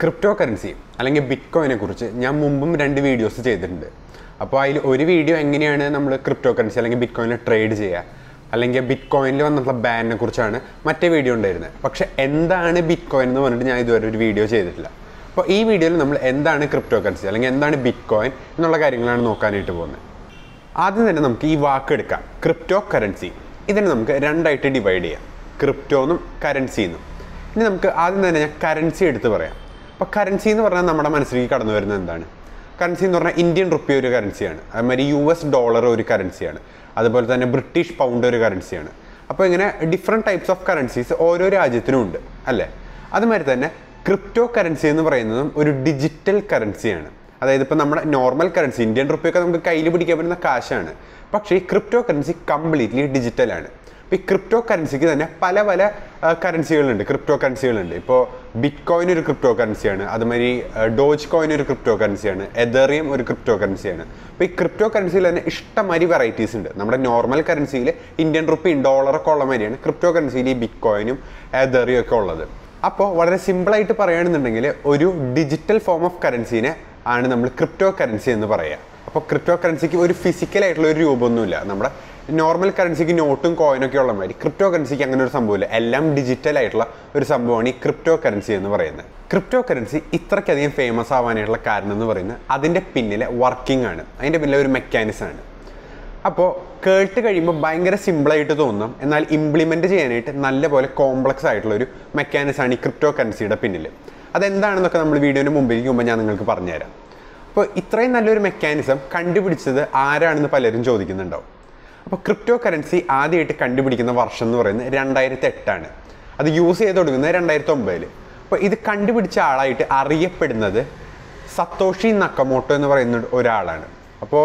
Crypto currency അല്ലെങ്കിൽ bit കോയിനെ കുറിച്ച് ഞാൻ മുമ്പും രണ്ട് വീഡിയോസ് ചെയ്തിട്ടുണ്ട്. അപ്പോൾ അതിൽ ഒരു വീഡിയോ എങ്ങനെയാണ് നമ്മൾ ക്രിപ്റ്റോ കറൻസി അല്ലെങ്കിൽ ബിറ്റ് കോയിനെ ട്രേഡ് ചെയ്യുക അല്ലെങ്കിൽ ബിറ്റ് കോയിനിൽ വന്നിട്ടുള്ള ബാനിനെ കുറിച്ചാണ് മറ്റേ വീഡിയോ ഉണ്ടായിരുന്നത്. പക്ഷേ എന്താണ് ബിറ്റ് കോയിൻ എന്ന് പറഞ്ഞിട്ട് ഞാൻ ഇതുവരെ ഒരു വീഡിയോ ചെയ്തിട്ടില്ല. അപ്പോൾ ഈ വീഡിയോയിൽ നമ്മൾ എന്താണ് ക്രിപ്റ്റോ കറൻസി അല്ലെങ്കിൽ എന്താണ് ബിറ്റ് കോയിൻ എന്നുള്ള കാര്യങ്ങളാണ് നോക്കാനായിട്ട് പോകുന്നത്. ആദ്യം തന്നെ നമുക്ക് ഈ വാക്ക് എടുക്കാം ക്രിപ്റ്റോ കറൻസി ഇതിനെ നമുക്ക് രണ്ടായിട്ട് ഡിവൈഡ് ചെയ്യാം ക്രിപ്റ്റോന്നും കറൻസിന്നും ഇനി നമുക്ക് ആദ്യം തന്നെ ഞാൻ കറൻസി എടുത്ത് പറയാം. അപ്പോൾ കറൻസി എന്ന് പറഞ്ഞാൽ നമ്മുടെ മനസ്സിലേക്ക് കടന്നു വരുന്നത് എന്താണ്? കറൻസി എന്ന് പറഞ്ഞാൽ ഇന്ത്യൻ റുപ്പി ഒരു കറൻസിയാണ് അതുമാതിരി യു എസ് ഡോളർ ഒരു കറൻസിയാണ് അതുപോലെ തന്നെ ബ്രിട്ടീഷ് പൗണ്ട് ഒരു കറൻസിയാണ് അപ്പോൾ ഇങ്ങനെ ഡിഫറെന്റ് ടൈപ്സ് ഓഫ് കറൻസീസ് ഓരോ രാജ്യത്തിനും ഉണ്ട് അല്ലേ? അതുമാതിരി തന്നെ ക്രിപ്റ്റോ കറൻസി എന്ന് പറയുന്നതും ഒരു ഡിജിറ്റൽ കറൻസിയാണ് അതായത് ഇപ്പോൾ നമ്മുടെ നോർമൽ കറൻസി ഇന്ത്യൻ റുപ്പിയൊക്കെ നമുക്ക് കയ്യിൽ പിടിക്കാൻ പറ്റുന്ന കാശാണ്. പക്ഷേ ഈ ക്രിപ്റ്റോ കറൻസി കംപ്ലീറ്റ്ലി ഡിജിറ്റലാണ് ഇപ്പോൾ ഈ ക്രിപ്റ്റോ കറൻസിക്ക് തന്നെ പല പല കറൻസികളുണ്ട് ക്രിപ്റ്റോ കറൻസികളുണ്ട് ഇപ്പോൾ ബിറ്റ് കോയിൻ ഒരു ക്രിപ്റ്റോ കറൻസിയാണ് അതുമാതിരി ഡോജ് കോയിൻ ഒരു ക്രിപ്റ്റോ കറൻസിയാണ് എതറിയം ഒരു ക്രിപ്റ്റോ കറൻസിയാണ് അപ്പോൾ ഈ ക്രിപ്റ്റോ കറൻസിയിൽ തന്നെ ഇഷ്ടമാതിരി വെറൈറ്റീസ് ഉണ്ട്. നമ്മുടെ നോർമൽ കറൻസിയിൽ ഇന്ത്യൻ റുപ്പി ഡോളറൊക്കെ ഉള്ള മാതിരിയാണ് ക്രിപ്റ്റോ കറൻസിയിൽ ഈ ബിറ്റ് കോയിനും എതറിയും ഒക്കെ ഉള്ളത്. അപ്പോൾ വളരെ സിമ്പിളായിട്ട് പറയുകയാണെന്നുണ്ടെങ്കിൽ ഒരു ഡിജിറ്റൽ ഫോം ഓഫ് കറൻസീനെ ആണ് നമ്മൾ ക്രിപ്റ്റോ കറൻസി എന്ന് പറയുക. അപ്പോൾ ക്രിപ്റ്റോ കറൻസിക്ക് ഒരു ഫിസിക്കലായിട്ടുള്ള ഒരു രൂപമൊന്നുമില്ല. നമ്മുടെ നോർമൽ കറൻസിക്ക് നോട്ടും കോയിനൊക്കെ ഉള്ള മാതിരി ക്രിപ്റ്റോ കറൻസിക്ക് അങ്ങനെ ഒരു സംഭവമില്ല എല്ലാം ഡിജിറ്റൽ ആയിട്ടുള്ള ഒരു സംഭവമാണ് ഈ ക്രിപ്റ്റോ കറൻസി എന്ന് പറയുന്നത്. ക്രിപ്റ്റോ കറൻസി ഇത്രയ്ക്കധികം ഫേമസ് ആവാനായിട്ടുള്ള കാരണം എന്ന് പറയുന്നത് അതിന്റെ പിന്നിലെ വർക്കിംഗ് ആണ്. അതിന്റെ പിന്നിലെ ഒരു മെക്കാനിസം ആണ്. അപ്പോൾ കേട്ട് കഴിയുമ്പോൾ ഭയങ്കര സിമ്പിളായിട്ട് തോന്നും. എന്നാൽ ഇംപ്ലിമെന്റ് ചെയ്യാനായിട്ട് നല്ലപോലെ കോംപ്ലക്സ് ആയിട്ടുള്ള ഒരു മെക്കാനിസമാണ് ഈ ക്രിപ്റ്റോ കറൻസിയുടെ പിന്നിൽ അതെന്താണെന്നൊക്കെ നമ്മൾ വീഡിയോന് മുമ്പിലേക്ക് മുമ്പ് ഞാൻ നിങ്ങൾക്ക് പറഞ്ഞുതരാം. അപ്പോൾ ഇത്രയും നല്ലൊരു മെക്കാനിസം കണ്ടുപിടിച്ചത് ആരാണെന്ന് പലരും ചോദിക്കുന്നുണ്ടാവും. അപ്പോൾ ക്രിപ്റ്റോ കറൻസി ആദ്യമായിട്ട് കണ്ടുപിടിക്കുന്ന വർഷം എന്ന് പറയുന്നത് രണ്ടായിരത്തി എട്ടാണ് അത് യൂസ് ചെയ്ത് തുടങ്ങുന്നത് രണ്ടായിരത്തി ഒമ്പതിൽ അപ്പോൾ ഇത് കണ്ടുപിടിച്ച ആളായിട്ട് അറിയപ്പെടുന്നത് സത്തോഷി നക്കമോട്ടോ എന്ന് പറയുന്ന ഒരാളാണ്. അപ്പോൾ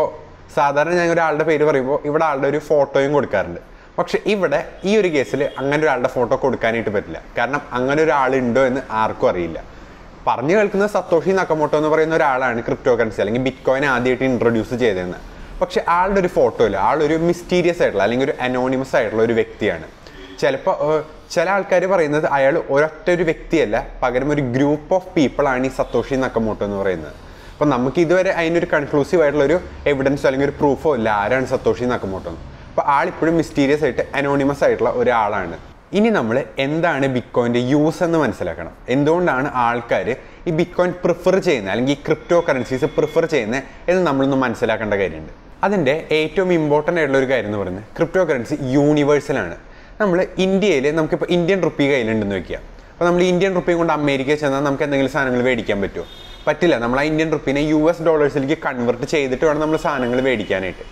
സാധാരണ ഞാൻ ഒരാളുടെ പേര് പറയുമ്പോൾ ഇവിടെ ആളുടെ ഒരു ഫോട്ടോയും കൊടുക്കാറുണ്ട്. പക്ഷെ ഇവിടെ ഈ ഒരു കേസിൽ അങ്ങനെ ഒരാളുടെ ഫോട്ടോ കൊടുക്കാനായിട്ട് പറ്റില്ല. കാരണം അങ്ങനെ ഒരാളുണ്ടോ എന്ന് ആർക്കും അറിയില്ല. പറഞ്ഞു കേൾക്കുന്ന സത്തോഷി നക്കമോട്ടോ എന്ന് പറയുന്ന ഒരാളാണ് ക്രിപ്റ്റോ കറൻസി അല്ലെങ്കിൽ ബിറ്റ് കോയിൻ ആദ്യമായിട്ട് ഇൻട്രൊഡ്യൂസ് ചെയ്തതെന്ന്. പക്ഷെ ആളുടെ ഒരു ഫോട്ടോ ഇല്ല. ആളൊരു മിസ്റ്റീരിയസ് ആയിട്ടുള്ള അല്ലെങ്കിൽ ഒരു അനോണിമസ് ആയിട്ടുള്ള ഒരു വ്യക്തിയാണ്. ചിലപ്പോൾ ചില ആൾക്കാർ പറയുന്നത് അയാൾ ഒരൊറ്റ ഒരു വ്യക്തിയല്ല. പകരം ഒരു ഗ്രൂപ്പ് ഓഫ് പീപ്പിൾ ആണ് ഈ സത്തോഷി നക്കമോട്ടോ എന്ന് പറയുന്നത്. അപ്പോൾ നമുക്ക് ഇതുവരെ അതിനൊരു കൺക്ലൂസീവ് ആയിട്ടുള്ള ഒരു എവിഡൻസോ അല്ലെങ്കിൽ ഒരു പ്രൂഫോ ഇല്ല. ആരാണ് സത്തോഷി നക്കമോട്ടോ അപ്പോൾ ആളിപ്പോഴും മിസ്റ്റീരിയസ് ആയിട്ട് അനോണിമസ് ആയിട്ടുള്ള ഒരാളാണ്. ഇനി നമ്മൾ എന്താണ് ബിറ്റ്കോയിന്റെ യൂസ് എന്ന് മനസ്സിലാക്കണം. എന്തുകൊണ്ടാണ് ആൾക്കാർ ഈ ബിറ്റ്കോയിൻ പ്രിഫർ ചെയ്യുന്നത്? അല്ലെങ്കിൽ ഈ ക്രിപ്റ്റോ കറൻസീസ് പ്രിഫർ ചെയ്യുന്നത് എന്ന് നമ്മളൊന്ന് മനസ്സിലാക്കേണ്ട കാര്യമുണ്ട്. അതിന്റെ ഏറ്റവും ഇമ്പോർട്ടന്റ് ആയിട്ടുള്ള ഒരു കാര്യം എന്ന് പറയുന്നത് ക്രിപ്റ്റോ കറൻസി യൂണിവേഴ്സലാണ് നമ്മൾ ഇന്ത്യയിൽ നമുക്കിപ്പോൾ ഇന്ത്യൻ റുപ്പി കയ്യിലുണ്ടെന്ന് വെക്കുക. അപ്പോൾ നമ്മൾ ഇന്ത്യൻ റുപ്പിയും കൊണ്ട് അമേരിക്കയിൽ ചെന്നാൽ നമുക്ക് എന്തെങ്കിലും സാധനങ്ങൾ മേടിക്കാൻ പറ്റുമോ? പറ്റില്ല. നമ്മൾ ആ ഇന്ത്യൻ റുപ്പിനെ യു എസ് ഡോളേഴ്സിലേക്ക് കൺവെർട്ട് ചെയ്തിട്ട് വേണം നമ്മൾ സാധനങ്ങൾ മേടിക്കാനായിട്ട്.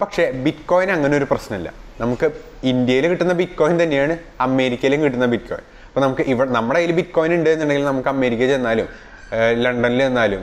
പക്ഷേ ബിറ്റ് കോയിൻ അങ്ങനെ ഒരു പ്രശ്നമില്ല. നമുക്ക് ഇന്ത്യയിൽ കിട്ടുന്ന ബിറ്റ് കോയിൻ തന്നെയാണ് അമേരിക്കയിലും കിട്ടുന്ന ബിറ്റ് കോയിൻ അപ്പോൾ നമുക്ക് ഇവിടെ നമ്മുടെ കയ്യിൽ ബിറ്റ് കോയിൻ ഉണ്ട് എന്നുണ്ടെങ്കിൽ നമുക്ക് അമേരിക്കയിൽ ചെന്നാലും ലണ്ടനിൽ ചെന്നാലും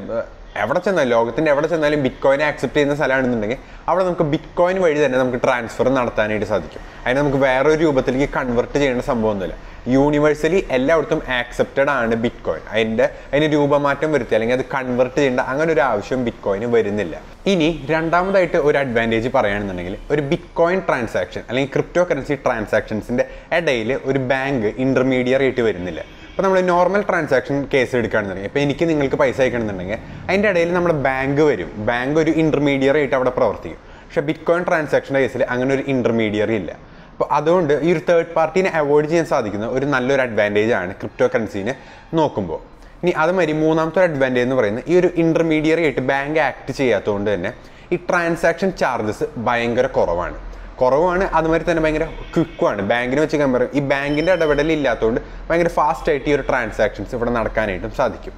എവിടെ ചെന്നാലും ലോകത്തിന്റെ എവിടെ ചെന്നാലും ബിറ്റ് കോയിനെ ആക്സെപ്റ്റ് ചെയ്യുന്ന സ്ഥലമാണെന്നുണ്ടെങ്കിൽ അവിടെ നമുക്ക് ബിറ്റ് കോയിൻ വഴി തന്നെ നമുക്ക് ട്രാൻസ്ഫർ നടത്താനായിട്ട് സാധിക്കും. അതിന് നമുക്ക് വേറൊരു രൂപത്തിലേക്ക് കൺവെർട്ട് ചെയ്യേണ്ട സംഭവമൊന്നുമില്ല. യൂണിവേഴ്സലി എല്ലായിടത്തും ആക്സെപ്റ്റഡ് ആണ് ബിറ്റ് കോയിൻ അതിന്റെ അതിന് രൂപമാറ്റം വരുത്തി അല്ലെങ്കിൽ അത് കൺവെർട്ട് ചെയ്യേണ്ട അങ്ങനെ ഒരു ആവശ്യം ബിറ്റ് കോയിന് വരുന്നില്ല. ഇനി രണ്ടാമതായിട്ട് ഒരു അഡ്വാന്റേജ് പറയുകയാണെന്നുണ്ടെങ്കിൽ ഒരു ബിറ്റ് കോയിൻ ട്രാൻസാക്ഷൻ അല്ലെങ്കിൽ ക്രിപ്റ്റോ കറൻസി ട്രാൻസാക്ഷൻസിന്റെ ഇടയിൽ ഒരു ബാങ്ക് ഇന്റർമീഡിയറ്റ് വരുന്നില്ല. അപ്പോൾ നമ്മൾ നോർമൽ ട്രാൻസാക്ഷൻ കേസ് എടുക്കുകയാണെന്നുണ്ടെങ്കിൽ ഇപ്പോൾ എനിക്ക് നിങ്ങൾക്ക് പൈസ അയക്കണമെന്നുണ്ടെങ്കിൽ അതിന്റെ ഇടയിൽ നമ്മുടെ ബാങ്ക് വരും. ബാങ്ക് ഒരു ഇന്റർമീഡിയറി ആയിട്ട് അവിടെ പ്രവർത്തിക്കും. പക്ഷേ ബിറ്റ് കോയിൻ ട്രാൻസാക്ഷന്റെ കേസിൽ അങ്ങനെ ഒരു ഇന്റർമീഡിയറി ഇല്ല. അപ്പോൾ അതുകൊണ്ട് ഈ ഒരു തേർഡ് പാർട്ടീനെ അവോയ്ഡ് ചെയ്യാൻ സാധിക്കുന്ന ഒരു നല്ലൊരു അഡ്വാന്റേജ് ആണ് ക്രിപ്റ്റോ കറൻസീനെ നോക്കുമ്പോൾ. ഇനി അതുമാതിരി മൂന്നാമത്തെ ഒരു അഡ്വാന്റേജ് എന്ന് പറയുന്നത് ഈ ഒരു ഇന്റർമീഡിയറി ആയിട്ട് ബാങ്ക് ആക്ട് ചെയ്യാത്തതുകൊണ്ട് തന്നെ ഈ ട്രാൻസാക്ഷൻ ചാർജസ് ഭയങ്കര കുറവാണ്. കുറവാണ്. അതുമാതിരി തന്നെ ഭയങ്കര ക്വിക്കുമാണ് ബാങ്കിനെ വെച്ച് കമ്പയർ ഈ ബാങ്കിന്റെ ഇടപെടൽ ഇല്ലാത്തതുകൊണ്ട് ഭയങ്കര ഫാസ്റ്റായിട്ട് ഈ ഒരു ട്രാൻസാക്ഷൻസ് ഇവിടെ നടക്കാനായിട്ടും സാധിക്കും.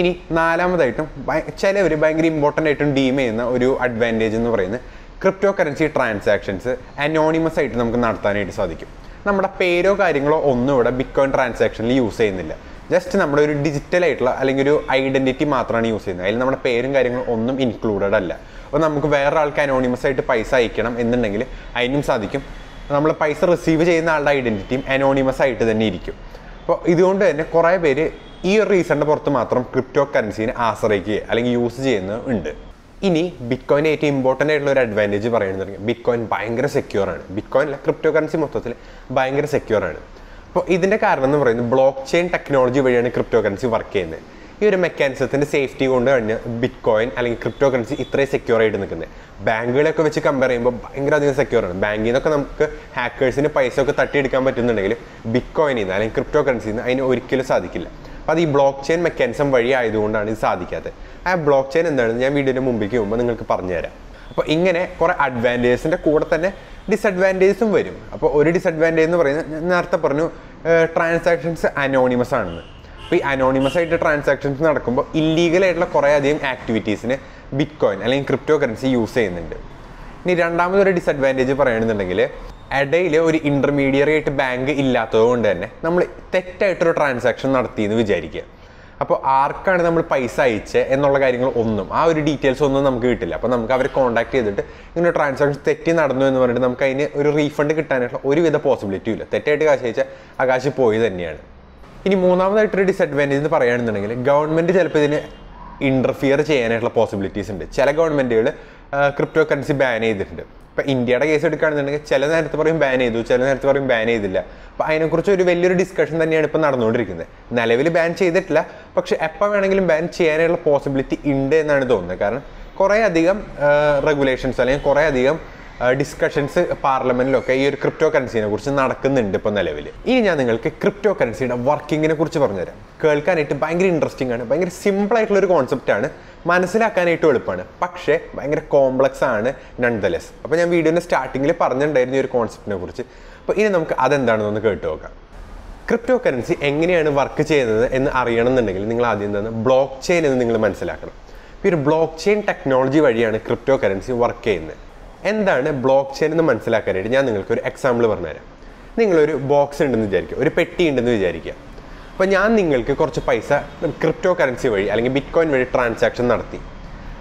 ഇനി നാലാമതായിട്ടും ചിലവർ ഭയങ്കര ഇമ്പോർട്ടന്റ് ആയിട്ടും ഡീം ചെയ്യുന്ന ഒരു അഡ്വാന്റേജ് എന്ന് പറയുന്നത് ക്രിപ്റ്റോ കറൻസി ട്രാൻസാക്ഷൻസ് അനോണിമസ് ആയിട്ട് നമുക്ക് നടത്താനായിട്ട് സാധിക്കും. നമ്മുടെ പേരോ കാര്യങ്ങളോ ഒന്നും ഇവിടെ ബിറ്റ്കോയിൻ ട്രാൻസാക്ഷനിൽ യൂസ് ചെയ്യുന്നില്ല. ജസ്റ്റ് നമ്മുടെ ഒരു ഡിജിറ്റൽ ആയിട്ടുള്ള അല്ലെങ്കിൽ ഒരു ഐഡന്റിറ്റി മാത്രമാണ് യൂസ് ചെയ്യുന്നത്. അതിൽ നമ്മുടെ പേരും കാര്യങ്ങളും ഒന്നും ഇൻക്ലൂഡഡ് അല്ല. അപ്പോൾ നമുക്ക് വേറെ ആൾക്ക് അനോണിമസ് ആയിട്ട് പൈസ അയക്കണം എന്നുണ്ടെങ്കിൽ അതിനും സാധിക്കും. നമ്മൾ പൈസ റിസീവ് ചെയ്യുന്ന ആളുടെ ഐഡന്റിറ്റിയും അനോണിമസ് ആയിട്ട് തന്നെ ഇരിക്കും. അപ്പോൾ ഇതുകൊണ്ട് തന്നെ കുറേ പേര് ഈ ഒരു റീസണിന്റെ പുറത്ത് മാത്രം ക്രിപ്റ്റോ കറൻസീനെ ആശ്രയിക്കുക അല്ലെങ്കിൽ യൂസ് ചെയ്യുന്നത് ഉണ്ട്. ഇനി ബിറ്റ്കോയിന്റെ ഏറ്റവും ഇമ്പോർട്ടന്റ് ആയിട്ടുള്ള ഒരു അഡ്വാന്റേജ് പറയുന്നത് ബിറ്റ്കോയിൻ ഭയങ്കര സെക്യൂർ ആണ്. ബിറ്റ്കോയിൻ അല്ല ക്രിപ്റ്റോ കറൻസി മൊത്തത്തിൽ ഭയങ്കര സെക്യൂർ ആണ്. അപ്പോൾ ഇതിന്റെ കാരണം എന്ന് പറയുന്നത് ബ്ലോക്ക് ചെയിൻ ടെക്നോളജി വഴിയാണ് ക്രിപ്റ്റോ കറൻസി വർക്ക് ചെയ്യുന്നത്. ഈ ഒരു മെക്കാനിസത്തിന്റെ സേഫ്റ്റി കൊണ്ട് കഴിഞ്ഞ് ബിറ്റ് കോയിൻ അല്ലെങ്കിൽ ക്രിപ്റ്റോ കറൻസി ഇത്രയും സെക്യൂർ ആയിട്ട് നിൽക്കുന്നത് ബാങ്കുകളൊക്കെ വെച്ച് കമ്പയർ ചെയ്യുമ്പോൾ ഭയങ്കര അധികം സെക്യൂർ ആണ്. ബാങ്കിൽ നിന്നൊക്കെ നമുക്ക് ഹാക്കേഴ്സിന് പൈസ ഒക്കെ തട്ടിയെടുക്കാൻ പറ്റുന്നുണ്ടെങ്കിൽ ബിറ്റ് കോയിനിൽ നിന്ന് അല്ലെങ്കിൽ ക്രിപ്റ്റോ കറൻസിയിൽ നിന്ന് അതിന് ഒരിക്കലും സാധിക്കില്ല. അപ്പോൾ അത് ഈ ബ്ലോക്ക് ചെയിൻ മെക്കാനിസം വഴി ആയതുകൊണ്ടാണ് ഇത് സാധിക്കാത്തത്. ആ ബ്ലോക്ക് ചെയിൻ എന്താണെന്ന് ഞാൻ വീഡിയോ മുമ്പിലേക്ക് പോകുമ്പോൾ നിങ്ങൾക്ക് പറഞ്ഞുതരാം. അപ്പോൾ ഇങ്ങനെ കുറേ അഡ്വാന്റേജസിന്റെ കൂടെ തന്നെ ഡിസഡ്വാന്റേജസും വരും. അപ്പോൾ ഒരു ഡിസഡ്വാന്റേജ് എന്ന് പറയുന്നത് ഞാൻ നേരത്തെ പറഞ്ഞു ട്രാൻസാക്ഷൻസ് അനോണിമസ് ആണെന്ന്. അപ്പോൾ ഈ അനോണിമസ് ആയിട്ട് ട്രാൻസാക്ഷൻസ് നടക്കുമ്പോൾ ഇല്ലീഗൽ ആയിട്ടുള്ള കുറേ അധികം ആക്ടിവിറ്റീസിന് ബിറ്റ് കോയിൻ അല്ലെങ്കിൽ ക്രിപ്റ്റോ കറൻസി യൂസ് ചെയ്യുന്നുണ്ട്. ഇനി രണ്ടാമതൊരു ഡിസഡ്വാന്റേജ് പറയുകയാണെന്നുണ്ടെങ്കിൽ ഇടയിൽ ഒരു ഇന്റർമീഡിയറി ആയിട്ട് ബാങ്ക് ഇല്ലാത്തത് കൊണ്ട് തന്നെ നമ്മൾ തെറ്റായിട്ടൊരു ട്രാൻസാക്ഷൻ നടത്തിയെന്ന് വിചാരിക്കുക. അപ്പോൾ ആർക്കാണ് നമ്മൾ പൈസ അയച്ചത് എന്നുള്ള കാര്യങ്ങൾ ഒന്നും ആ ഒരു ഡീറ്റെയിൽസ് ഒന്നും നമുക്ക് കിട്ടില്ല. അപ്പോൾ നമുക്ക് അവരെ കോൺടാക്ട് ചെയ്തിട്ട് ഇങ്ങനെ ട്രാൻസാക്ഷൻ തെറ്റി നടന്നു എന്ന് പറഞ്ഞിട്ട് നമുക്ക് അതിന് ഒരു റീഫണ്ട് കിട്ടാനായിട്ടുള്ള ഒരുവിധ പോസിബിലിറ്റിയും ഇല്ല. തെറ്റായിട്ട് കാശ് അയച്ചാൽ ആ കാശ് പോയി തന്നെയാണ്. ഇനി മൂന്നാമതായിട്ടൊരു ഡിസഡ്വാന്റേജ് എന്ന് പറയുകയാണെന്നുണ്ടെങ്കിൽ ഗവൺമെന്റ് ചിലപ്പോൾ ഇതിന് ഇന്റർഫിയർ ചെയ്യാനായിട്ടുള്ള പോസിബിലിറ്റീസ് ഉണ്ട്. ചില ഗവൺമെന്റുകൾ ക്രിപ്റ്റോ കറൻസി ബാൻ ചെയ്തിട്ടുണ്ട്. ഇപ്പം ഇന്ത്യയുടെ കേസ് എടുക്കുകയാണെന്നുണ്ടെങ്കിൽ ചില നേരത്തെ പറയും ബാൻ ചെയ്തു ചില നേരത്തെ പറയും ബാൻ ചെയ്തില്ല. അപ്പോൾ അതിനെക്കുറിച്ച് ഒരു വലിയൊരു ഡിസ്കഷൻ തന്നെയാണ് ഇപ്പോൾ നടന്നുകൊണ്ടിരിക്കുന്നത്. നിലവിൽ ബാൻ ചെയ്തിട്ടില്ല പക്ഷേ എപ്പോൾ വേണമെങ്കിലും ബാൻ ചെയ്യാനുള്ള പോസിബിലിറ്റി ഉണ്ട് എന്നാണ് തോന്നുന്നത്. കാരണം കുറേ അധികം റെഗുലേഷൻസ് അല്ലെങ്കിൽ കുറേ അധികം ഡിസ്കഷൻസ് പാർലമെന്റിലൊക്കെ ഈ ഒരു ക്രിപ്റ്റോ കറൻസിനെ കുറിച്ച് നടക്കുന്നുണ്ട് ഇപ്പോൾ നിലവിൽ ഇനി ഞാൻ നിങ്ങൾക്ക് ക്രിപ്റ്റോ കറൻസിയുടെ വർക്കിങ്ങിനെ കുറിച്ച് പറഞ്ഞുതരാം. കേൾക്കാനായിട്ട് ഭയങ്കര ഇൻട്രസ്റ്റിംഗ് ആണ് ഭയങ്കര സിമ്പിൾ ആയിട്ടുള്ള ഒരു കോൺസെപ്റ്റ് ആണ് മനസ്സിലാക്കാനായിട്ട് എളുപ്പമാണ് പക്ഷേ ഭയങ്കര കോംപ്ലക്സ് ആണ് നൺദലെസ് അപ്പോൾ ഞാൻ വീഡിയോന്റെ സ്റ്റാർട്ടിങ്ങിൽ പറഞ്ഞിട്ടുണ്ടായിരുന്നു ഈ ഒരു കോൺസെപ്റ്റിനെ കുറിച്ച്. അപ്പോൾ ഇനി നമുക്ക് അതെന്താണെന്നൊന്ന് കേട്ട് നോക്കാം. ക്രിപ്റ്റോ കറൻസി എങ്ങനെയാണ് വർക്ക് ചെയ്യുന്നത് എന്ന് അറിയണമെന്നുണ്ടെങ്കിൽ നിങ്ങൾ ആദ്യം തന്നെ ബ്ലോക്ക് ചെയിൻ എന്ന് നിങ്ങൾ മനസ്സിലാക്കണം. ഈ ഒരു ബ്ലോക്ക് ചെയിൻ ടെക്നോളജി വഴിയാണ് ക്രിപ്റ്റോ കറൻസി വർക്ക് ചെയ്യുന്നത്. എന്താണ് ബ്ലോക്ക് ചെയിൻ എന്ന് മനസ്സിലാക്കാനായിട്ട് ഞാൻ നിങ്ങൾക്ക് ഒരു എക്സാമ്പിൾ പറഞ്ഞുതരാം. നിങ്ങളൊരു ബോക്സ് ഉണ്ടെന്ന് വിചാരിക്കുക ഒരു പെട്ടി ഉണ്ടെന്ന് വിചാരിക്കുക. അപ്പോൾ ഞാൻ നിങ്ങൾക്ക് കുറച്ച് പൈസ ക്രിപ്റ്റോ കറൻസി വഴി അല്ലെങ്കിൽ ബിറ്റ് കോയിൻ വഴി ട്രാൻസാക്ഷൻ നടത്തി.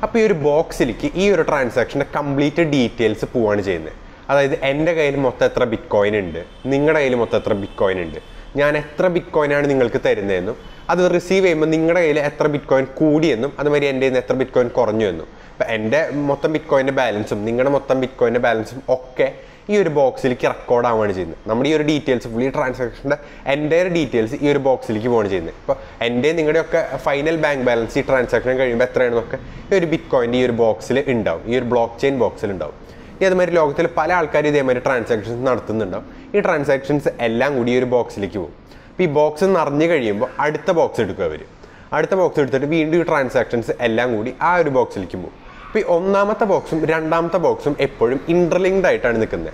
അപ്പോൾ ഈ ഒരു ബോക്സിലേക്ക് ഈ ഒരു ട്രാൻസാക്ഷന്റെ കംപ്ലീറ്റ് ഡീറ്റെയിൽസ് പോവാണ് ചെയ്യുന്നത്. അതായത് എന്റെ കയ്യിൽ മൊത്തം എത്ര ബിറ്റ് കോയിൻ ഉണ്ട് നിങ്ങളുടെ കയ്യിൽ മൊത്തം എത്ര ബിറ്റ് കോയിൻ ഉണ്ട്. ഞാൻ എത്ര ബിറ്റ് കോയിനാണ് നിങ്ങൾക്ക് തരുന്നതെന്നും അത് റിസീവ് ചെയ്യുമ്പോൾ നിങ്ങളുടെ കയ്യിൽ എത്ര ബിറ്റ് കോയിൻ കൂടിയെന്നും അതുമാതിരി എന്റെ കയ്യിൽ നിന്ന് എത്ര ബിറ്റ് കോയിൻ കുറഞ്ഞു എന്നും അപ്പം എന്റെ മൊത്തം ബിറ്റ് കോയിന്റെ ബാലൻസും നിങ്ങളുടെ മൊത്തം ബിറ്റ് കോയിന്റെ ബാലൻസും ഒക്കെ ഈ ഒരു ബോക്സിലേക്ക് റെക്കോർഡ് ആവുകയാണ് ചെയ്യുന്നത്. നമ്മുടെ ഈ ഒരു ഡീറ്റെയിൽസ് ഫുള്ളി ട്രാൻസാക്ഷന്റെ എന്റെ ഡീറ്റെയിൽസ് ഈ ഒരു ബോക്സിലേക്ക് പോവാണ് ചെയ്യുന്നത്. ഇപ്പോൾ എന്റെ നിങ്ങളുടെയൊക്കെ ഫൈനൽ ബാങ്ക് ബാലൻസ് ഈ ട്രാൻസാക്ഷൻ കഴിയുമ്പോൾ എത്രയാണെന്നൊക്കെ ഈ ഒരു ബിറ്റ് കോയിന്റെ ഈ ഒരു ബോക്സിൽ ഉണ്ടാവും. ഈ ഒരു ബ്ലോക്ക് ചെയിൻ ബോക്സിൽ ഉണ്ടാവും. ഈ അതുമാതിരി ലോകത്തിൽ പല ആൾക്കാർ ഇതേമാതിരി ട്രാൻസാക്ഷൻസ് നടത്തുന്നുണ്ടാവും. ഈ ട്രാൻസാക്ഷൻസ് എല്ലാം കൂടി ഒരു ബോക്സിലേക്ക് പോകും. അപ്പോൾ ഈ ബോക്സ് നിറഞ്ഞു കഴിയുമ്പോൾ അടുത്ത ബോക്സ് എടുക്കുക അവർ അടുത്ത ബോക്സ് എടുത്തിട്ട് വീണ്ടും ഈ ട്രാൻസാക്ഷൻസ് എല്ലാം കൂടി ആ ഒരു ബോക്സിലേക്ക് പോകും. അപ്പോൾ ഈ ഒന്നാമത്തെ ബോക്സും രണ്ടാമത്തെ ബോക്സും എപ്പോഴും ഇന്റർലിങ്ക്ഡ് ആയിട്ടാണ് നിൽക്കുന്നത്.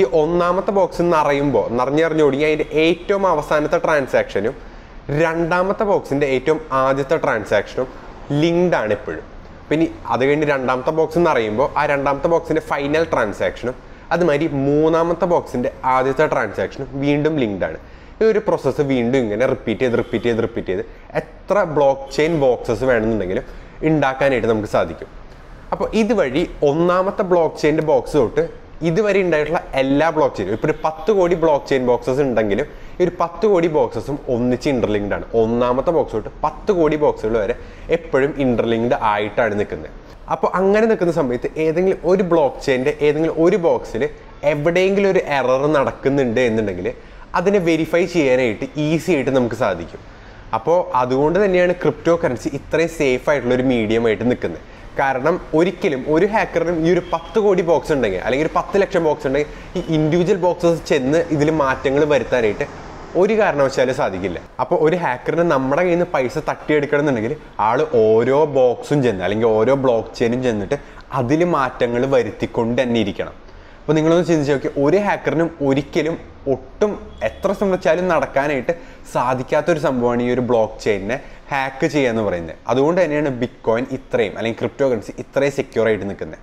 ഈ ഒന്നാമത്തെ ബോക്സ് നിറയുമ്പോൾ നിറഞ്ഞറിഞ്ഞു തുടങ്ങി അതിന്റെ ഏറ്റവും അവസാനത്തെ ട്രാൻസാക്ഷനും രണ്ടാമത്തെ ബോക്സിന്റെ ഏറ്റവും ആദ്യത്തെ ട്രാൻസാക്ഷനും ലിങ്ക്ഡ് ആണ് എപ്പോഴും. പിന്നെ അത് കഴിഞ്ഞ് രണ്ടാമത്തെ ബോക്സ് എന്ന് പറയുമ്പോൾ ആ രണ്ടാമത്തെ ബോക്സിന്റെ ഫൈനൽ ട്രാൻസാക്ഷനും അതുമാതിരി മൂന്നാമത്തെ ബോക്സിന്റെ ആദ്യത്തെ ട്രാൻസാക്ഷനും വീണ്ടും ലിങ്ക്ഡ് ആണ്. ഈ ഒരു പ്രോസസ്സ് വീണ്ടും ഇങ്ങനെ റിപ്പീറ്റ് ചെയ്ത് റിപ്പീറ്റ് ചെയ്ത് റിപ്പീറ്റ് ചെയ്ത് എത്ര ബ്ലോക്ക് ചെയിൻ ബോക്സസ് വേണമെന്നുണ്ടെങ്കിലും ഉണ്ടാക്കാനായിട്ട് നമുക്ക് സാധിക്കും. അപ്പോൾ ഇതുവഴി ഒന്നാമത്തെ ബ്ലോക്ക് ചെയിന്റെ ബോക്സ് തൊട്ട് ഇതുവരെ ഉണ്ടായിട്ടുള്ള എല്ലാ ബ്ലോക്ക് ചെയിനും ഇപ്പോൾ ഒരു പത്ത് കോടി ബ്ലോക്ക് ചെയിൻ ബോക്സസ് ഉണ്ടെങ്കിലും ഒരു പത്ത് കോടി ബോക്സസും ഒന്നിച്ച് ഇന്റർലിങ്ക്ഡ് ആണ്. ഒന്നാമത്തെ ബോക്സ് തൊട്ട് പത്ത് കോടി ബോക്സുകൾ വരെ എപ്പോഴും ഇന്റർലിങ്ക്ഡ് ആയിട്ടാണ് നിൽക്കുന്നത്. അപ്പോൾ അങ്ങനെ നിൽക്കുന്ന സമയത്ത് ഏതെങ്കിലും ഒരു ബ്ലോക്ക് ചെയിന്റെ ഏതെങ്കിലും ഒരു ബോക്സിൽ എവിടെയെങ്കിലും ഒരു എറർ നടക്കുന്നുണ്ട് എന്നുണ്ടെങ്കിൽ അതിനെ വെരിഫൈ ചെയ്യാനായിട്ട് ഈസി ആയിട്ട് നമുക്ക് സാധിക്കും. അപ്പോൾ അതുകൊണ്ട് തന്നെയാണ് ക്രിപ്റ്റോ കറൻസി ഇത്രയും സേഫ് ആയിട്ടുള്ള ഒരു മീഡിയം ആയിട്ട് നിൽക്കുന്നത്. കാരണം ഒരിക്കലും ഒരു ഹാക്കറിനും ഈ ഒരു പത്ത് കോടി ബോക്സ് ഉണ്ടെങ്കിൽ അല്ലെങ്കിൽ ഒരു പത്ത് ലക്ഷം ബോക്സ് ഉണ്ടെങ്കിൽ ഈ ഇൻഡിവിജ്വൽ ബോക്സസ് ചെന്ന് ഇതിൽ മാറ്റങ്ങൾ വരുത്താനായിട്ട് ഒരു കാരണവശാലും സാധിക്കില്ല. അപ്പോൾ ഒരു ഹാക്കറിന് നമ്മുടെ കയ്യിൽ നിന്ന് പൈസ തട്ടിയെടുക്കണം എന്നുണ്ടെങ്കിൽ ആൾ ഓരോ ബോക്സും ചെന്ന് അല്ലെങ്കിൽ ഓരോ ബ്ലോക്ക് ചെയിനും ചെന്നിട്ട് അതിൽ മാറ്റങ്ങൾ വരുത്തിക്കൊണ്ട് തന്നെ ഇരിക്കണം. അപ്പോൾ നിങ്ങളൊന്ന് ചിന്തിച്ച് നോക്കി ഒരു ഹാക്കറിനും ഒരിക്കലും ഒട്ടും എത്ര ശ്രമിച്ചാലും നടക്കാനായിട്ട് സാധിക്കാത്തൊരു സംഭവമാണ് ഈ ഒരു ബ്ലോക്ക് ചെയിനിനെ ഹാക്ക് ചെയ്യുക എന്ന് പറയുന്നത്. അതുകൊണ്ട് തന്നെയാണ് ബിറ്റ് കോയിൻ ഇത്രയും അല്ലെങ്കിൽ ക്രിപ്റ്റോ കറൻസി ഇത്രയും സെക്യൂർ ആയിട്ട് നിൽക്കുന്നത്.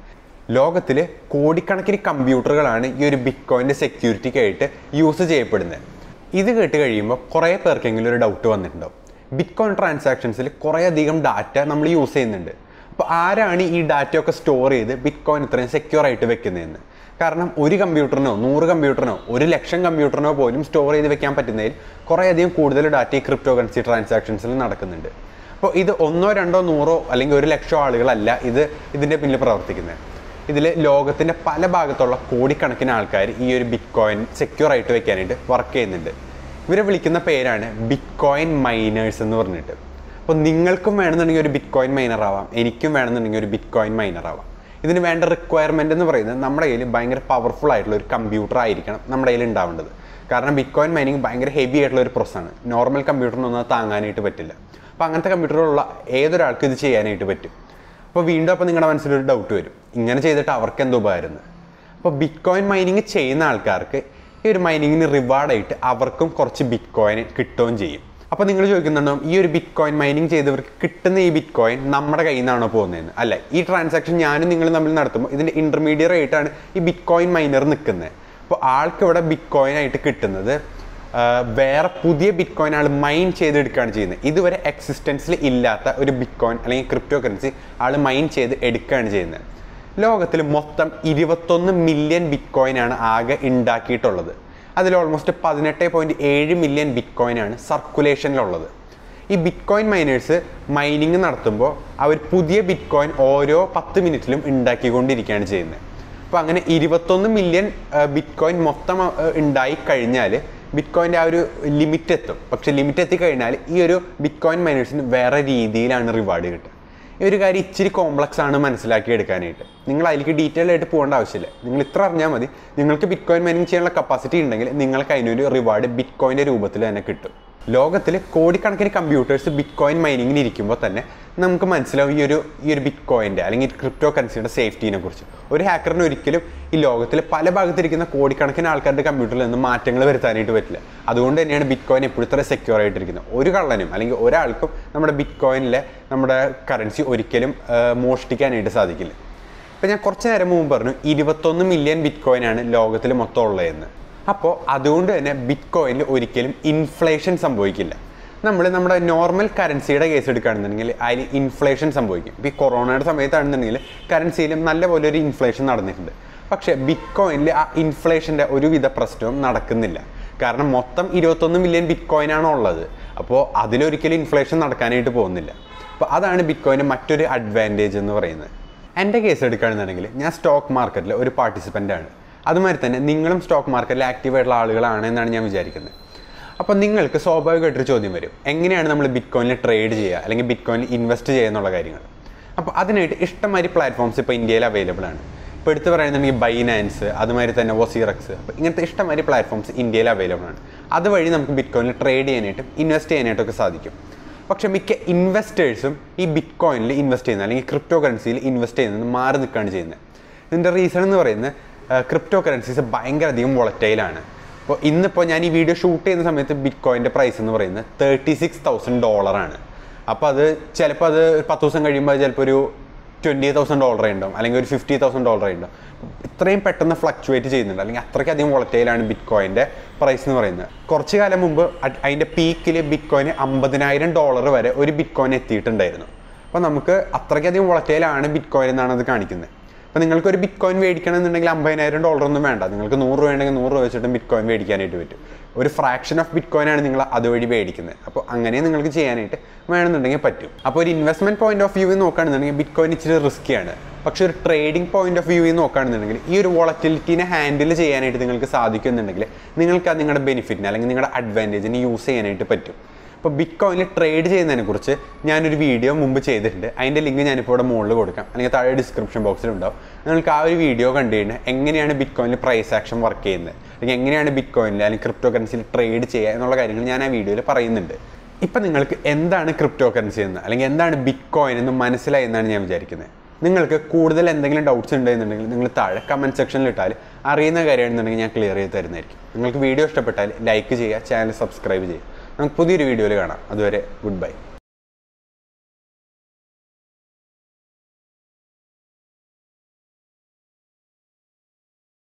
ലോകത്തിൽ കോടിക്കണക്കിന് കമ്പ്യൂട്ടറുകളാണ് ഈ ഒരു ബിറ്റ് കോയിന്റെ സെക്യൂരിറ്റിക്കായിട്ട് യൂസ് ചെയ്യപ്പെടുന്നത്. ഇത് കേട്ട് കഴിയുമ്പോൾ കുറേ പേർക്കെങ്കിലും ഒരു ഡൗട്ട് വന്നിട്ടുണ്ടാവും. ബിറ്റ് കോയിൻ ട്രാൻസാക്ഷൻസിൽ കുറേയധികം ഡാറ്റ നമ്മൾ യൂസ് ചെയ്യുന്നുണ്ട്. അപ്പോൾ ആരാണ് ഈ ഡാറ്റയൊക്കെ സ്റ്റോർ ചെയ്ത് ബിറ്റ്കോയിൻ ഇത്രയും സെക്യൂർ ആയിട്ട് വെക്കുന്നതെന്ന്? കാരണം ഒരു കമ്പ്യൂട്ടറിനോ നൂറ് കമ്പ്യൂട്ടറിനോ ഒരു ലക്ഷം കമ്പ്യൂട്ടറിനോ പോലും സ്റ്റോർ ചെയ്ത് വെക്കാൻ പറ്റുന്നതിൽ കുറേയധികം കൂടുതൽ ഡാറ്റ ഈ ക്രിപ്റ്റോ കറൻസി ട്രാൻസാക്ഷൻസിൽ നടക്കുന്നുണ്ട്. അപ്പോൾ ഇത് ഒന്നോ രണ്ടോ നൂറോ അല്ലെങ്കിൽ ഒരു ലക്ഷോ ആളുകളല്ല ഇത് ഇതിന്റെ പിന്നിൽ പ്രവർത്തിക്കുന്നത്. ഇതിൽ ലോകത്തിന്റെ പല ഭാഗത്തുള്ള കോടിക്കണക്കിന് ആൾക്കാർ ഈ ഒരു ബിറ്റ്കോയിൻ സെക്യൂർ ആയിട്ട് വെക്കാനായിട്ട് വർക്ക് ചെയ്യുന്നുണ്ട്. ഇവരെ വിളിക്കുന്ന പേരാണ് ബിറ്റ് കോയിൻ മൈനേഴ്സ് എന്ന് പറഞ്ഞിട്ട്. അപ്പോൾ നിങ്ങൾക്കും വേണമെന്നുണ്ടെങ്കിൽ ഒരു ബിറ്റ് കോയിൻ മൈനർ ആവാം. എനിക്കും വേണമെന്നുണ്ടെങ്കിൽ ഒരു ബിറ്റ് കോയിൻ മൈനർ ആവാം. ഇതിന് വേണ്ട റിക്വയർമെന്റ് എന്ന് പറയുന്നത് നമ്മുടെ കയ്യിൽ ഭയങ്കര പവർഫുൾ ആയിട്ടുള്ള ഒരു കമ്പ്യൂട്ടർ ആയിരിക്കണം നമ്മുടെ കയ്യിൽ ഉണ്ടാവേണ്ടത്. കാരണം ബിറ്റ് കോയിൻ മൈനിങ് ഭയങ്കര ഹെവി ആയിട്ടുള്ള ഒരു പ്രോസസ്സാണ് നോർമൽ കമ്പ്യൂട്ടറിനൊന്നും അത് താങ്ങാനായിട്ട് പറ്റില്ല. അപ്പോൾ അങ്ങനത്തെ കമ്പ്യൂട്ടറുള്ള ഏതൊരാൾക്കും ഇത് ചെയ്യാനായിട്ട് പറ്റും. അപ്പോൾ വീണ്ടും അപ്പോൾ നിങ്ങളുടെ മനസ്സിലൊരു ഡൗട്ട് വരും. ഇങ്ങനെ ചെയ്തിട്ട് അവർക്ക് എന്തോ ഉപകാരം അപ്പോൾ ബിറ്റ് കോയിൻ മൈനിങ് ചെയ്യുന്ന ആൾക്കാർക്ക് ഈ ഒരു മൈനിങ്ങിന് റിവാർഡായിട്ട് അവർക്കും കുറച്ച് ബിറ്റ് കോയിൻ കിട്ടുകയും ചെയ്യും. അപ്പോൾ നിങ്ങൾ ചോദിക്കുന്നുണ്ടോ ഈ ഒരു ബിറ്റ് കോയിൻ മൈനിങ് ചെയ്തവർക്ക് കിട്ടുന്ന ഈ ബിറ്റ് കോയിൻ നമ്മുടെ കയ്യിൽ നിന്നാണോ പോകുന്നതെന്ന്? അല്ല ഈ ട്രാൻസാക്ഷൻ ഞാനും നിങ്ങളും തമ്മിൽ നടത്തുമ്പോൾ ഇതിന്റെ ഇന്റർമീഡിയറ്റ് ആയിട്ടാണ് ഈ ബിറ്റ് കോയിൻ മൈനർ നിൽക്കുന്നത്. അപ്പോൾ ആൾക്ക് ഇവിടെ ബിറ്റ് കോയിൻ ആയിട്ട് കിട്ടുന്നത് വേറെ പുതിയ ബിറ്റ് കോയിൻ ആൾ മൈൻ ചെയ്തെടുക്കുകയാണ് ചെയ്യുന്നത്. ഇതുവരെ എക്സിസ്റ്റൻസിൽ ഇല്ലാത്ത ഒരു ബിറ്റ് കോയിൻ അല്ലെങ്കിൽ ക്രിപ്റ്റോ കറൻസി ആൾ മൈൻ ചെയ്ത് എടുക്കുകയാണ് ചെയ്യുന്നത്. ലോകത്തിൽ മൊത്തം ഇരുപത്തൊന്ന് മില്യൺ ബിറ്റ് കോയിൻ ആണ് ആകെ ഉണ്ടാക്കിയിട്ടുള്ളത്. അതിൽ ഓൾമോസ്റ്റ് പതിനെട്ട് പോയിന്റ് ഏഴ് മില്യൺ ബിറ്റ് കോയിൻ ആണ് സർക്കുലേഷനിലുള്ളത് ഈ ബിറ്റ് കോയിൻ മൈനേഴ്സ് മൈനിങ് നടത്തുമ്പോൾ അവർ പുതിയ ബിറ്റ് കോയിൻ ഓരോ പത്ത് മിനിറ്റിലും ഉണ്ടാക്കിക്കൊണ്ടിരിക്കുകയാണ് ചെയ്യുന്നത്. അപ്പോൾ അങ്ങനെ ഇരുപത്തൊന്ന് മില്യൺ ബിറ്റ് കോയിൻ മൊത്തം ഉണ്ടായി കഴിഞ്ഞാൽ ബിറ്റ് കോയിന്റെ ആ ഒരു ലിമിറ്റ് എത്തും. പക്ഷേ ലിമിറ്റ് എത്തിക്കഴിഞ്ഞാൽ ഈ ഒരു ബിറ്റ് കോയിൻ മൈനേഴ്സിന് വേറെ രീതിയിലാണ് റിവാർഡ് കിട്ടുക. ഈ ഒരു കാര്യം ഇച്ചിരി കോംപ്ലക്സ് ആണ് മനസ്സിലാക്കി എടുക്കാനായിട്ട് നിങ്ങൾ അതിലേക്ക് ഡീറ്റെയിൽ ആയിട്ട് പോകേണ്ട ആവശ്യമില്ല. നിങ്ങൾ ഇത്ര അറിഞ്ഞാൽ മതി. നിങ്ങൾക്ക് ബിറ്റ് കോയിൻ മൈനിങ് ചെയ്യാനുള്ള കപ്പാസിറ്റി ഉണ്ടെങ്കിൽ നിങ്ങൾക്ക് അതിനൊരു റിവാർഡ് ബിറ്റ് കോയിന്റെ രൂപത്തിൽ തന്നെ കിട്ടും. ലോകത്തിൽ കോടിക്കണക്കിന് കമ്പ്യൂട്ടേഴ്സ് ബിറ്റ് കോയിൻ മൈനിങ്ങിന് ഇരിക്കുമ്പോൾ തന്നെ നമുക്ക് മനസ്സിലാവും ഈ ഒരു ഈ ഒരു ബിറ്റ് കോയിന്റെ അല്ലെങ്കിൽ ക്രിപ്റ്റോ കറൻസിയുടെ സേഫ്റ്റീനെ കുറിച്ച്. ഒരു ഹാക്കറിന് ഒരിക്കലും ഈ ലോകത്തിൽ പല ഭാഗത്തിരിക്കുന്ന കോടിക്കണക്കിന് ആൾക്കാരുടെ കമ്പ്യൂട്ടറിൽ നിന്ന് മാറ്റങ്ങൾ വരുത്താനായിട്ട് പറ്റില്ല. അതുകൊണ്ട് തന്നെയാണ് ബിറ്റ് കോയിൻ എപ്പോഴും ഇത്ര സെക്യൂർ ആയിട്ടിരിക്കുന്നത്. ഒരു കള്ളനും അല്ലെങ്കിൽ ഒരാൾക്കും നമ്മുടെ ബിറ്റ് കോയിനിലെ നമ്മുടെ കറൻസി ഒരിക്കലും മോഷ്ടിക്കാനായിട്ട് സാധിക്കില്ല. ഇപ്പം ഞാൻ കുറച്ച് നേരം മുമ്പ് പറഞ്ഞു ഇരുപത്തൊന്ന് മില്യൺ ബിറ്റ് കോയിനാണ് ലോകത്തിൽ മൊത്തം ഉള്ളതെന്ന്. അപ്പോൾ അതുകൊണ്ട് തന്നെ ബിറ്റ് കോയിനിൽ ഒരിക്കലും ഇൻഫ്ലേഷൻ സംഭവിക്കില്ല. നമ്മൾ നമ്മുടെ നോർമൽ കറൻസിയുടെ കേസ് എടുക്കുകയാണെന്നുണ്ടെങ്കിൽ അതിൽ ഇൻഫ്ലേഷൻ സംഭവിക്കും. ഇപ്പോൾ ഈ കൊറോണയുടെ സമയത്താണെന്നുണ്ടെങ്കിൽ കറൻസിയിലും നല്ലപോലെ ഒരു ഇൻഫ്ലേഷൻ നടന്നിട്ടുണ്ട്. പക്ഷേ ബിറ്റ് കോയിനിൽ ആ ഇൻഫ്ലേഷന്റെ ഒരുവിധ പ്രശ്നവും നടക്കുന്നില്ല. കാരണം മൊത്തം ഇരുപത്തൊന്ന് മില്യൺ ബിറ്റ് കോയിനാണ് ഉള്ളത്. അപ്പോൾ അതിലൊരിക്കലും ഇൻഫ്ലേഷൻ നടക്കാനായിട്ട് പോകുന്നില്ല. അപ്പോൾ അതാണ് ബിറ്റ് കോയിന്റെ മറ്റൊരു അഡ്വാന്റേജ് എന്ന് പറയുന്നത്. എന്റെ കേസ് എടുക്കുകയാണെന്നുണ്ടെങ്കിൽ ഞാൻ സ്റ്റോക്ക് മാർക്കറ്റിൽ ഒരു പാർട്ടിസിപ്പന്റ് ആണ്. അതുമാതിരി തന്നെ നിങ്ങളും സ്റ്റോക്ക് മാർക്കറ്റിൽ ആക്റ്റീവായിട്ടുള്ള ആളുകളാണ് എന്നാണ് ഞാൻ വിചാരിക്കുന്നത്. അപ്പോൾ നിങ്ങൾക്ക് സ്വാഭാവികമായിട്ടൊരു ചോദ്യം വരും. എങ്ങനെയാണ് നമ്മൾ ബിറ്റ് കോയിനിൽ ട്രേഡ് ചെയ്യുക? അല്ലെങ്കിൽ ബിറ്റ് കോയിനിൽ ഇൻവെസ്റ്റ് ചെയ്യുക എന്നുള്ള കാര്യങ്ങൾ. അപ്പോൾ അതിനായിട്ട് ഇഷ്ടംമാതിരി പ്ലാറ്റ്ഫോംസ് ഇപ്പോൾ ഇന്ത്യയിൽ അവൈലബിൾ ആണ്. ഇപ്പോൾ എടുത്ത് പറയുന്നുണ്ടെങ്കിൽ ബൈനാൻസ് അതുമാതിരി തന്നെ ഒസിറക്സ് അപ്പോൾ ഇങ്ങനത്തെ ഇഷ്ടംമാതിരി പ്ലാറ്റ്ഫോംസ് ഇന്ത്യയിൽ അവൈലബിൾ ആണ്. അതുവഴി നമുക്ക് ബിറ്റ് കോയിനിൽ ട്രേഡ് ചെയ്യാനായിട്ടും ഇൻവെസ്റ്റ് ചെയ്യാനായിട്ടൊക്കെ സാധിക്കും. പക്ഷേ മിക്ക ഇൻവെസ്റ്റേഴ്സും ഈ ബിറ്റ് കോയിനിൽ ഇൻവെസ്റ്റ് ചെയ്യുന്ന അല്ലെങ്കിൽ ക്രിപ്റ്റോ കറൻസിയിൽ ഇൻവെസ്റ്റ് ചെയ്യുന്നത് മാറി നിൽക്കുകയാണ് ചെയ്യുന്നത്. ഇതിന്റെ റീസൺ എന്ന് പറയുന്നത് ക്രിപ്റ്റോ കറൻസീസ് ഭയങ്കര അധികം വോളറ്റൈലാണ് അപ്പോൾ ഇന്നിപ്പോൾ ഞാൻ ഈ വീഡിയോ ഷൂട്ട് ചെയ്യുന്ന സമയത്ത് ബിറ്റ് കോയിന്റെ പ്രൈസ് എന്ന് പറയുന്നത് തേർട്ടി സിക്സ് തൗസൻഡ് ഡോളറാണ് അപ്പോൾ അത് ചിലപ്പോൾ അത് പത്ത് ദിവസം കഴിയുമ്പോൾ ചിലപ്പോൾ ഒരു ട്വന്റി തൗസൻഡ് ഡോളർ ഉണ്ടാവും അല്ലെങ്കിൽ ഒരു ഫിഫ്റ്റി തൗസൻഡ് ഡോളർ ഉണ്ടാവും. ഇത്രയും പെട്ടെന്ന് ഫ്ലക്ച്വേറ്റ് ചെയ്യുന്നുണ്ട്. അല്ലെങ്കിൽ അത്രയ്ക്കധികം വോളറ്റൈലാണ് ബിറ്റ് കോയിന്റെ പ്രൈസ് എന്ന് പറയുന്നത്. കുറച്ച് കാലം മുമ്പ് അതിന്റെ പീക്കിൽ ബിറ്റ് കോയിന് അമ്പതിനായിരം ഡോളർ വരെ ഒരു ബിറ്റ് കോയിൻ എത്തിയിട്ടുണ്ടായിരുന്നു. അപ്പോൾ നമുക്ക് അത്രയ്ക്കധികം വോളറ്റൈലാണ് ബിറ്റ് കോയിൻ എന്നാണ് അത് കാണിക്കുന്നത്. അപ്പോൾ നിങ്ങൾക്ക് ഒരു ബിറ്റ് കോയിൻ മേടിക്കണം എന്നുണ്ടെങ്കിൽ അമ്പതിനായിരം ഡോളർ ഒന്നും വേണ്ട. നിങ്ങൾക്ക് നൂറ് രൂപ ഉണ്ടെങ്കിൽ നൂറ് രൂപ വെച്ചിട്ട് ബിറ്റ് കോയിൻ മേടിക്കാനായിട്ട് പറ്റും. ഒരു ഫ്രാക്ഷൻ ഓഫ് ബിറ്റ് കോയിൻ ആണ് നിങ്ങൾ അതുവഴി മേടിക്കുന്നത്. അപ്പോൾ അങ്ങനെ നിങ്ങൾക്ക് ചെയ്യാനായിട്ട് വേണമെന്നുണ്ടെങ്കിൽ പറ്റും. അപ്പോൾ ഒരു ഇൻവെസ്റ്റ്മെന്റ് പോയിന്റ് ഓഫ് വ്യൂ നോക്കുകയാണെന്നുണ്ടെങ്കിൽ ബിറ്റ് കോയിൻ ഇച്ചിരി റിസ്ക്കിയാണ് പക്ഷേ ഒരു ട്രേഡിംഗ് പോയിന്റ് ഓഫ് വ്യൂ നോക്കുകയാണെന്നുണ്ടെങ്കിൽ ഈ ഒരു വോളറ്റിലിറ്റീനെ ഹാൻഡിൽ ചെയ്യാനായിട്ട് നിങ്ങൾക്ക് സാധിക്കുന്നുണ്ടെങ്കിൽ നിങ്ങൾക്ക് അത് നിങ്ങളുടെ ബെനിഫിറ്റിന് അല്ലെങ്കിൽ നിങ്ങളുടെ അഡ്വാന്റേജിന് യൂസ് ചെയ്യാനായിട്ട് പറ്റും. അപ്പോൾ ബിറ്റ് കോയിനിൽ ട്രേഡ് ചെയ്യുന്നതിനെ കുറിച്ച് ഞാനൊരു വീഡിയോ മുമ്പ് ചെയ്തിട്ടുണ്ട്. അതിന്റെ ലിങ്ക് ഞാനിപ്പോൾ ഇവിടെ മുകളിൽ കൊടുക്കാം. അല്ലെങ്കിൽ താഴെ ഡിസ്ക്രിപ്ഷൻ ബോക്സിലുണ്ടാവും നിങ്ങൾക്ക് ആ ഒരു വീഡിയോ കണ്ടു കഴിഞ്ഞാൽ എങ്ങനെയാണ് ബിറ്റ് കോയിനിൽ പ്രൈസ് ആക്ഷൻ വർക്ക് ചെയ്യുന്നത്? അല്ലെങ്കിൽ എങ്ങനെയാണ് ബിറ്റ് കോയിനിൽ അല്ലെങ്കിൽ ക്രിപ്റ്റോ കറൻസിയിൽ ട്രേഡ് ചെയ്യുക എന്നുള്ള കാര്യങ്ങൾ ഞാൻ ആ വീഡിയോയിൽ പറയുന്നുണ്ട്. ഇപ്പം നിങ്ങൾക്ക് എന്താണ് ക്രിപ്റ്റോ കറൻസി എന്ന് അല്ലെങ്കിൽ എന്താണ് ബിറ്റ് കോയിൻ എന്ന് മനസ്സിലായി എന്നാണ് ഞാൻ വിചാരിക്കുന്നത്. നിങ്ങൾക്ക് കൂടുതൽ എന്തെങ്കിലും ഡൗട്ട്സ് ഉണ്ടെന്നുണ്ടെങ്കിൽ നിങ്ങൾ താഴെ കമന്റ് സെക്ഷനിൽ ഇട്ടാൽ അറിയുന്ന കാര്യമാണെന്നുണ്ടെങ്കിൽ ഞാൻ ക്ലിയർ ചെയ്ത് തരുന്നതായിരിക്കും. നിങ്ങൾക്ക് വീഡിയോ ഇഷ്ടപ്പെട്ടാൽ ലൈക്ക് ചെയ്യുക ചാനൽ സബ്സ്ക്രൈബ് ചെയ്യുക. നമുക്ക് പുതിയൊരു വീഡിയോയിൽ കാണാം. അതുവരെ ഗുഡ് ബൈ.